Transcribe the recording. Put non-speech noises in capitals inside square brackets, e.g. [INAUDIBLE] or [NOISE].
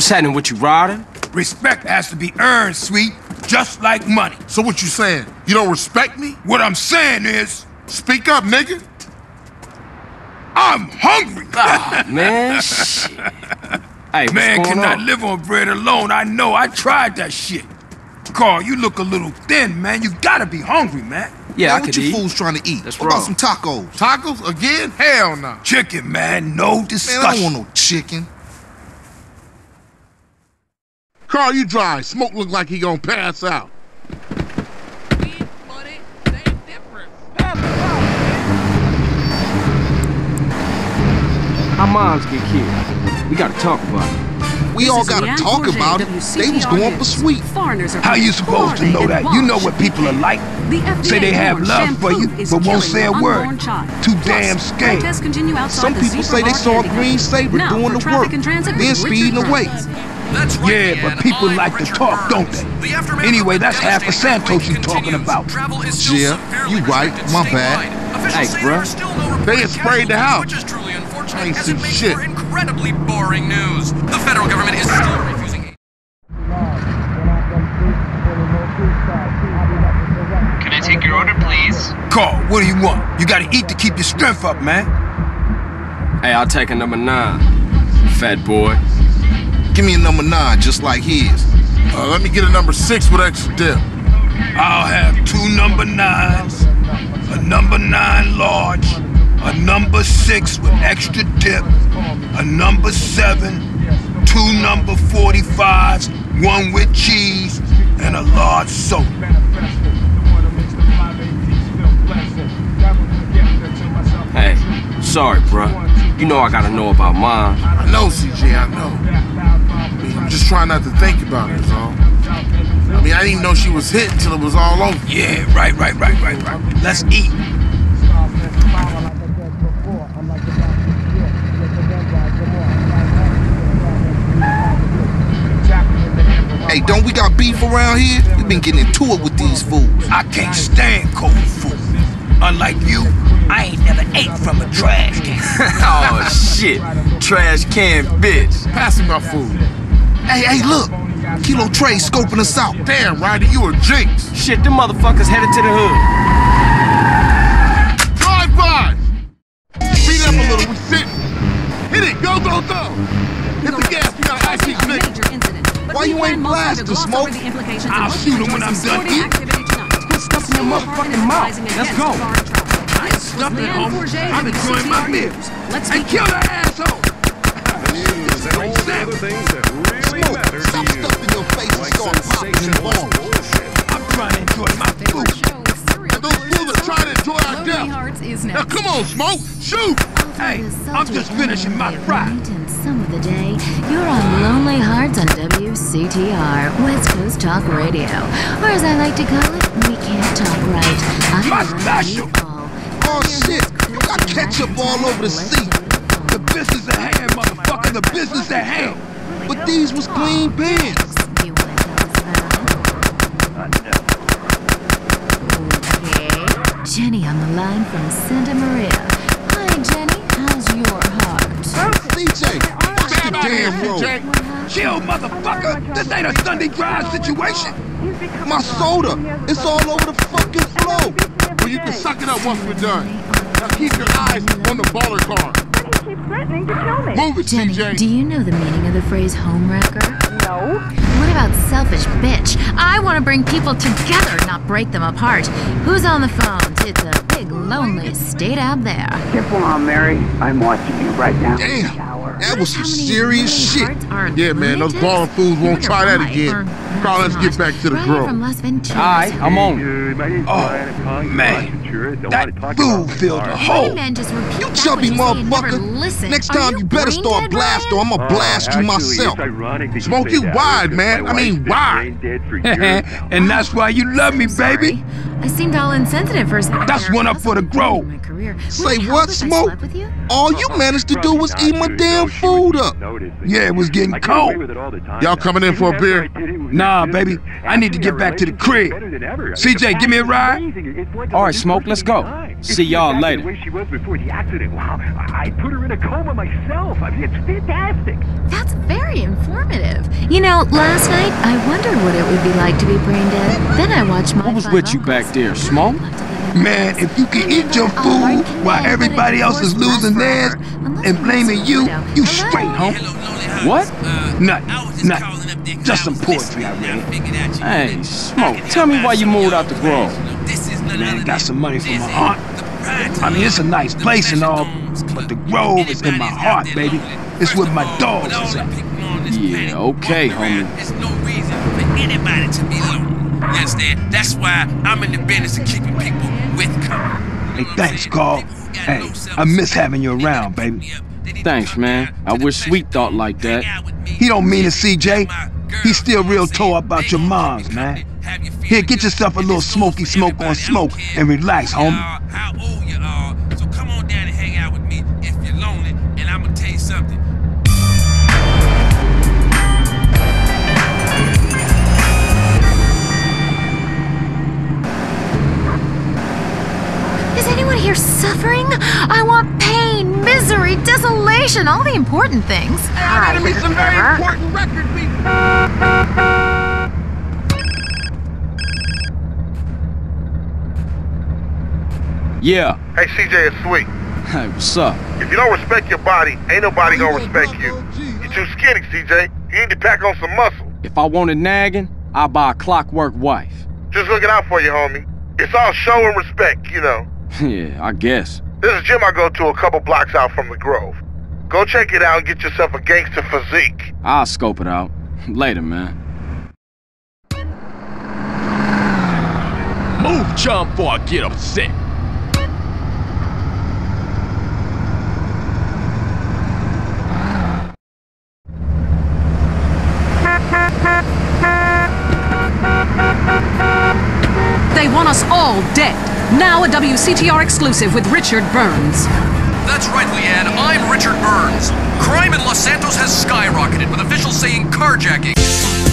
What's happening with you, Ryder? Respect has to be earned, sweet, just like money. So what you saying? You don't respect me? What I'm saying is, Speak up, nigga. I'm hungry. Ah, [LAUGHS] man, shit. Hey, Man cannot on? live on bread alone. I know. I tried that shit. Carl, you look a little thin, man. You gotta be hungry, man. Yeah, Man, I what could you eat. fools trying to eat? That's what about some tacos? Tacos again? Hell no. Chicken, man. No Man, I don't want no chicken. Carl, you dry. Smoke look like he gonna pass out. Our moms get killed. We gotta talk about it. We all gotta talk about it. They was going for sweet. Foreigners are How you supposed to know that? You know what people are like. The Say they have love for you, but won't say a word. child. Too Plus, damn scared. protests continue outside Some people Zebra say they saw a green Sabre Now, doing the work, and transit then speeding Richard away. Burns. That's right, Yeah, Lianne. but people I'm like to Richard talk, don't they? The Anyway, that's half of Santos you earthquake talking about. Travel is still Yeah, you right. My bad. statewide. Officials Hey, say bruh. there are still no They had sprayed the house. Which is truly I ain't seen shit. incredibly boring news. The federal government is still refusing. Can I take your order, please? Carl, what do you want? You gotta eat to keep your strength up, man. Hey, I'll take a number nine. Fat boy. Give me a number nine, just like his. Uh, let me get a number six with extra dip. I'll have two number nines, a number nine large, a number six with extra dip, a number seven, two number 45s, one with cheese, and a large soda. Hey, sorry, bruh. You know I gotta know about mine. I know, CJ, I know. I mean, I'm just trying not to think about it, is all. I mean, I didn't even know she was hit until it was all over. Yeah, right, right, right, right, right. Let's eat. Hey, don't we got beef around here? We been getting into it with these fools. I can't stand cold food. Unlike you, I ain't never ate from a trash can. [LAUGHS] oh, shit. Trash can bitch. Pass me my food. Hey, hey, look. Kilo Tray scoping us out. Damn, Ryder, you a jinx. Shit, them motherfuckers headed to the hood. Drive by. Speed up a little, we sitting. Hit it, go, go, go. Hit the gas, we gotta ice these niggas. incident. Why you ain't mostly blasting, to gloss Smoke? over the implications I'll shoot him when I'm done eating. activity tonight. Put stuff in your motherfucking mouth. Let's go. foreign travel. This was Stuff it, Lianne homie. Forget I'm of enjoying my CTR meal. News. Let's Hey, begin. kill that asshole. [LAUGHS] Straight savage. Smoke, stop stuffing your face and start popping in balls. I'm trying to enjoy my food. And those fools are trying to enjoy our death. Hearts is Now come on, Smoke, shoot. Hey, I'm just finishing my fry. And some of the day, you're on Lonely Hearts on WCTR, West Coast Talk Radio. Or as I like to call it, we can't talk right. I My love special. you. Oh shit, you got ketchup all over the seat. The business at hand, motherfucker. The business at hand. But these was clean pins. You want to tell us about? Okay. Jenny on the line from Santa Maria. Hi, Jenny. How's your heart? CJ, watch the damn road. CJ. Chill, motherfucker. This ain't a Sunday drive situation. My soda, it's all over the fucking floor. Well, you can suck it up once we're done. Now keep your eyes on the Ballas car. He keeps threatening to kill me. Move it, Jenny, CJ. do you know the meaning of the phrase homewrecker? No. What about selfish bitch? I want to bring people together, not break them apart. Who's on the phones? It's a big, lonely state out there. Careful on, Mary. I'm watching you right now. Damn, that was some serious shit. Yeah, man, those lunatics? balling fools won't Wonder try that again. or Carl, let's perhaps get back to the not. grill. Ryan from Las Venturas. Alright, I'm on. Oh, man. That food filled a My hole. man just repeat You chubby what you say and never motherfucker. listen. Next time you better start dead, blasting, or I'ma blast you myself. Smoke you wide, man. I mean, wide. [LAUGHS] and that's why you love me, baby. I seemed all insensitive for a second. That's there. one up for the Possibly grove. my career. Would Say it what, Smoke? with you? All you managed to do was eat my damn food up. Yeah, it was getting cold. Y'all coming in for a beer? Nah, baby. I need to get back to the crib. CJ, give me a ride. All right, Smoke, let's go. See y'all later. The way she was before the accident. Wow, I I put her in a coma myself. I mean, it's fantastic. That's very very informative. You know, last night I wondered what it would be like to be brain dead. Then I watched my. What was with you back there, Smoke? Man, if you can eat your food while everybody else is losing theirs and blaming you, you straight, home. What? Uh, nothing, nothing. Just some poetry I read. Hey, Smoke, tell me why you moved out the Grove. Man, got some money from my aunt. I mean, it's a nice place and all, but the Grove is in my heart, baby. It's where my dogs is at. Yeah, okay, homie. There's no reason for anybody to be lonely. You understand? That's why I'm in the business of keeping people with company. Hey, thanks, Carl. Hey, I miss having you around, baby. Thanks, man. I wish Sweet thought like that. He don't mean it, CJ. He's still real tore about your moms, man. Here, get yourself a little smoky smoke on smoke and relax, homie. Desolation, all the important things. Hi, this is Trevor. Yeah. Hey, CJ, it's sweet. [LAUGHS] Hey, what's up? If you don't respect your body, ain't nobody gonna respect you. You're too skinny, CJ. You need to pack on some muscle. If I wanted nagging, I'll buy a clockwork wife. Just looking out for you, homie. It's all show and respect, you know. [LAUGHS] yeah, I guess. There's a gym I go to a couple blocks out from the Grove. Go check it out and get yourself a gangster physique. I'll scope it out. [LAUGHS] Later, man. Move, chum, before I get upset. They want us all dead. Now a WCTR exclusive with Richard Burns. That's right, Lianne. I'm Richard Burns. Crime in Los Santos has skyrocketed, with officials saying carjacking.